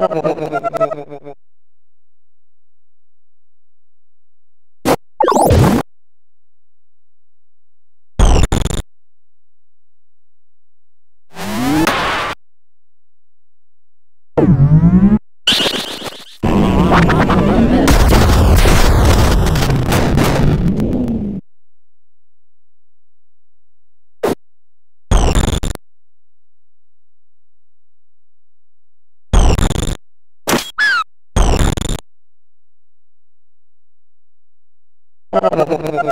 Oh, Gracias.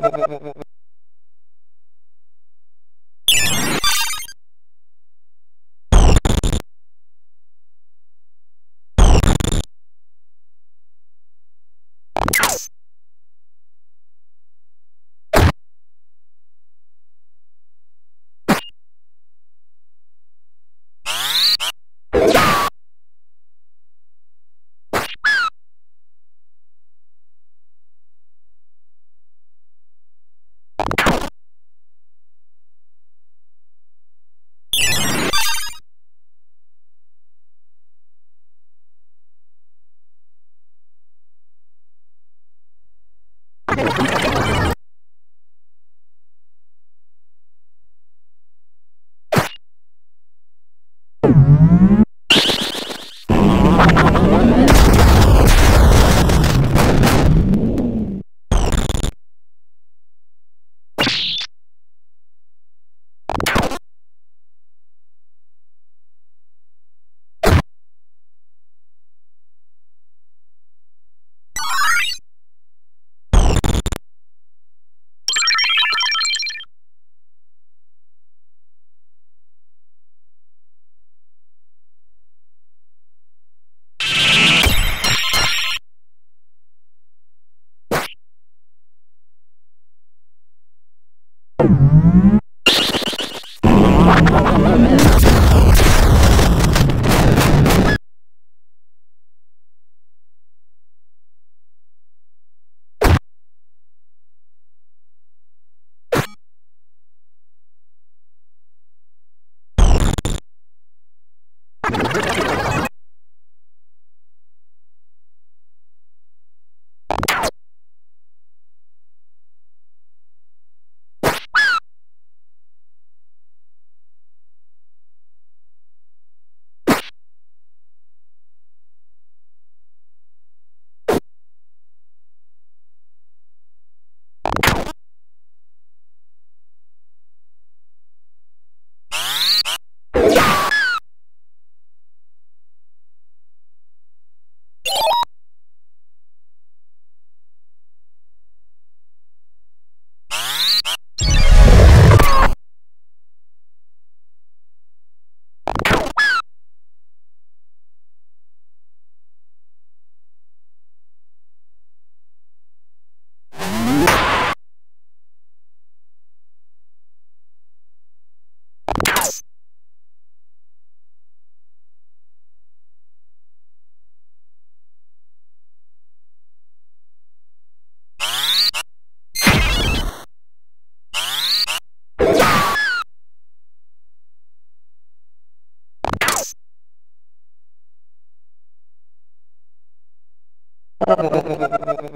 Oh,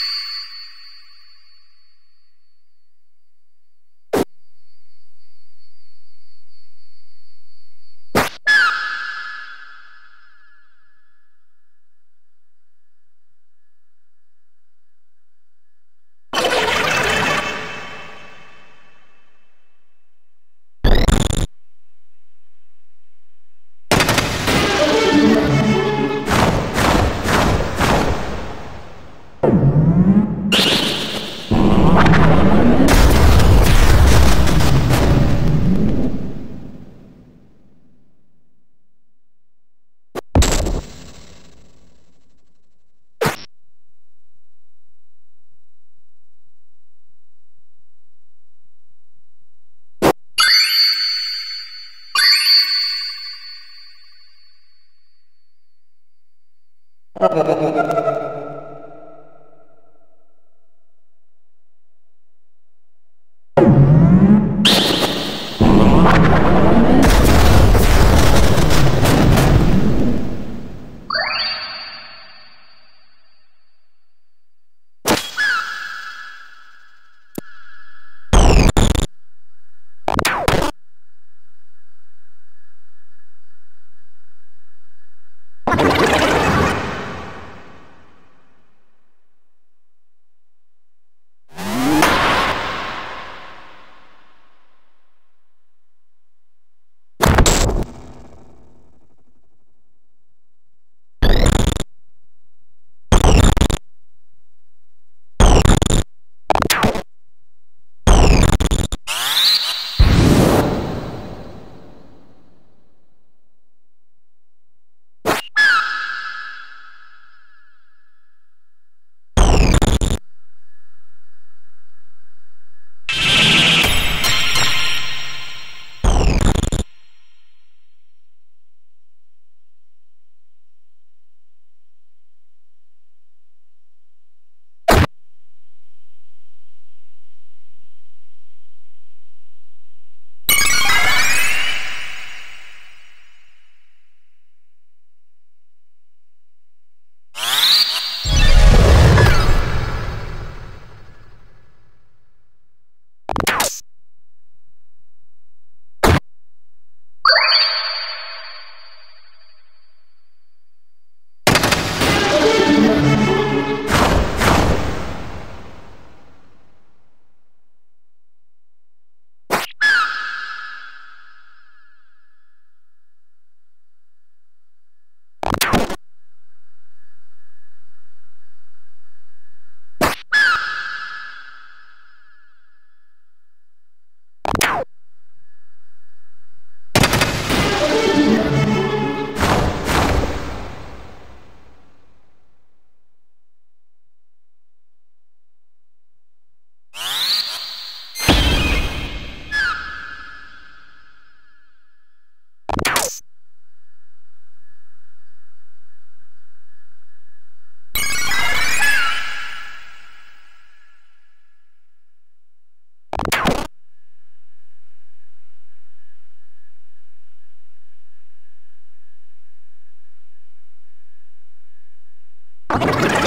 Ha ha ha ha. ha. You